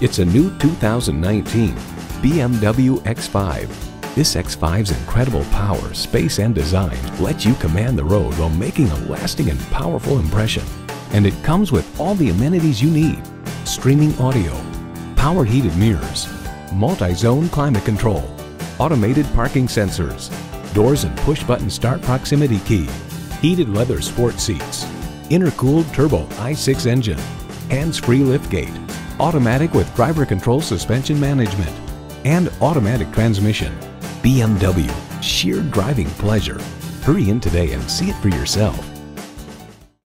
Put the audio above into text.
It's a new 2019 BMW X5. This X5's incredible power, space, and design let you command the road while making a lasting and powerful impression. And it comes with all the amenities you need. Streaming audio, power heated mirrors, multi-zone climate control, automated parking sensors, doors and push-button start proximity key, heated leather sport seats, intercooled turbo i6 engine, hands-free liftgate, automatic with driver control suspension management, and automatic transmission. BMW, sheer driving pleasure. Hurry in today and see it for yourself.